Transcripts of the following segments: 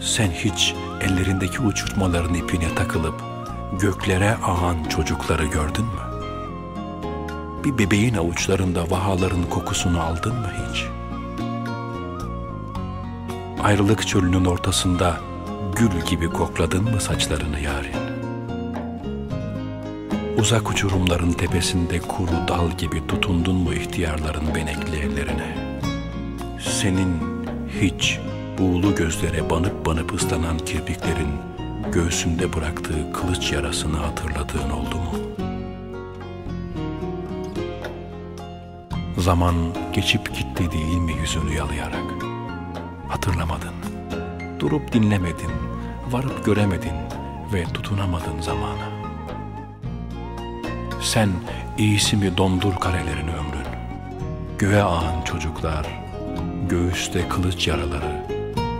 Sen hiç ellerindeki uçurtmaların ipine takılıp göklere ağan çocukları gördün mü? Bir bebeğin avuçlarında vahaların kokusunu aldın mı hiç? Ayrılık çölünün ortasında gül gibi kokladın mı saçlarını yarin? Uzak uçurumların tepesinde kuru dal gibi tutundun mu ihtiyarların benekli ellerine? Senin hiç buğulu gözlere banıp banıp ıslanan kirpiklerin göğsünde bıraktığı kılıç yarasını hatırladığın oldu mu? Zaman geçip gitti değil mi yüzünü yalayarak? Hatırlamadın, durup dinlemedin, varıp göremedin ve tutunamadın zamana. Sen iyisi mi dondur karelerin ömrün. Göğe ağan çocuklar, göğüste kılıç yaraları,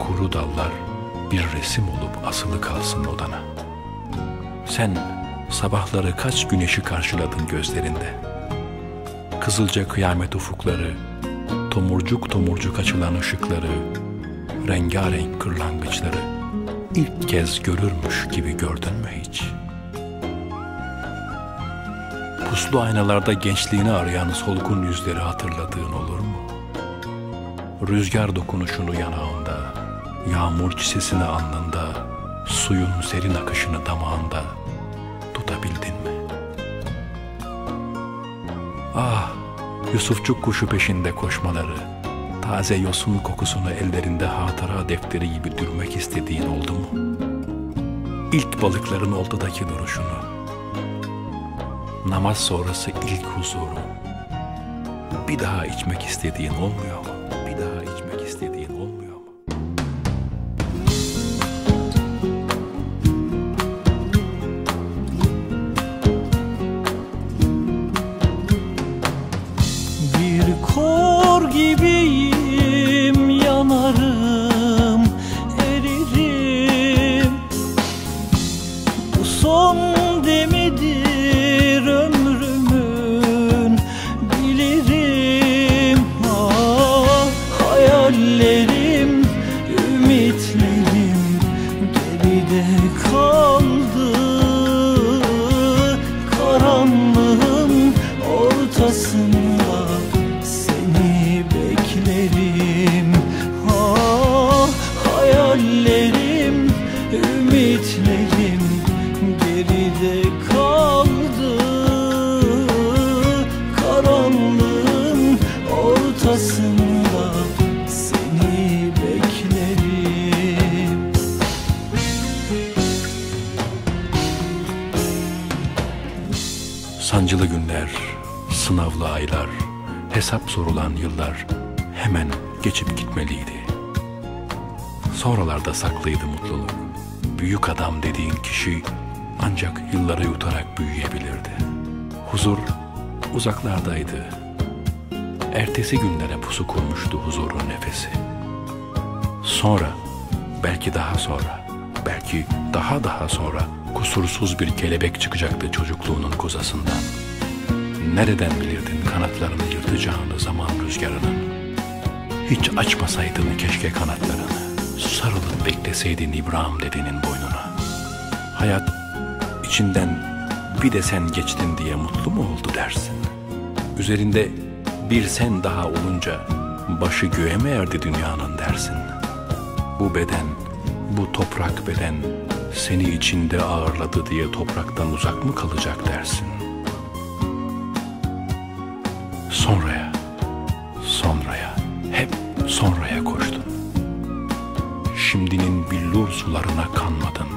kuru dallar bir resim olup asılı kalsın odana. Sen sabahları kaç güneşi karşıladın gözlerinde. Kızılca kıyamet ufukları, tomurcuk tomurcuk açılan ışıkları, rengarenk kırlangıçları ilk kez görürmüş gibi gördün mü hiç?'' Puslu aynalarda gençliğini arayan solgun yüzleri hatırladığın olur mu? Rüzgar dokunuşunu yanağında, yağmur çisesini alnında, suyun serin akışını damağında tutabildin mi? Ah, Yusufçuk kuşu peşinde koşmaları, taze yosun kokusunu ellerinde hatıra defteri gibi dürmek istediğin oldu mu? İlk balıkların oltadaki duruşunu, namaz sonrası ilk huzuru. Bir daha içmek istediğin olmuyor mu? Bir daha içmek istediğin olmuyor mu? Bir kor gibiyim hayallerim ümitlerim geride kaldı. Karanlığın ortasında Sancılı günler, sınavlı aylar, hesap sorulan yıllar hemen geçip gitmeliydi. Sonralarda saklıydı mutluluk. Büyük adam dediğin kişi ancak yılları yutarak büyüyebilirdi. Huzur uzaklardaydı. Ertesi günlere pusu kurmuştu huzurun nefesi. Sonra, belki daha sonra, belki daha daha sonra kusursuz bir kelebek çıkacaktı çocukluğunun kozasından. Nereden bilirdin kanatlarını yırtacağını zaman rüzgarının? Hiç açmasaydın keşke kanatlarını. Sarılıp bekleseydin İbrahim dedenin boynuna. Hayat içinden bir de sen geçtin diye mutlu mu oldu dersin? Üzerinde bir sen daha olunca başı göğe mi erdi dünyanın dersin? Bu beden, bu toprak beden seni içinde ağırladı diye topraktan uzak mı kalacak dersin? Sonraya, sonraya, hep sonraya koştun. Şimdinin billur sularına kanmadın.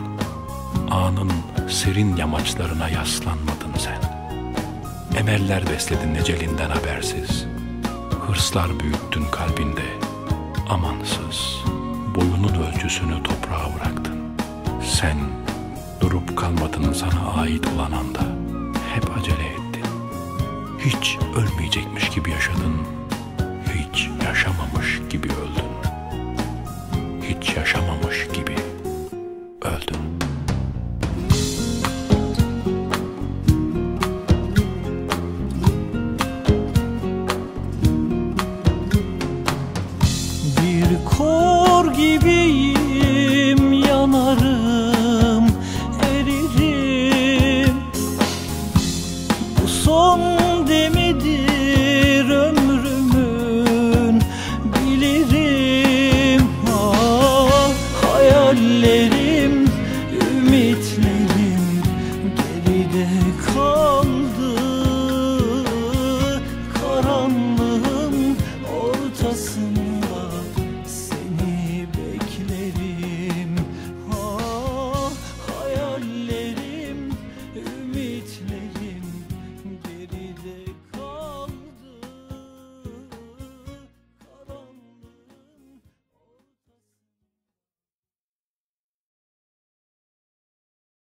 Anın serin yamaçlarına yaslanmadın sen. Emeller besledin ecelinden habersiz. Hırslar büyüttün kalbinde. Amansız, boyunun ölçüsünü toprağa bıraktın. Sen durup kalmadın sana ait olan anda. Hep acele ettin. Hiç ölmeyecekmiş gibi yaşadın